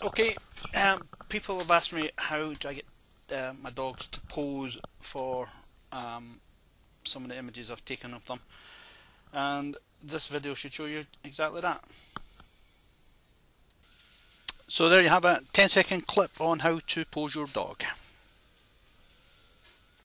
Okay, um, people have asked me how do I get uh, my dogs to pose for um, some of the images I've taken of them and this video should show you exactly that. So there you have a 10 second clip on how to pose your dog.